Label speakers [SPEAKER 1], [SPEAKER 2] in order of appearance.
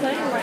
[SPEAKER 1] playing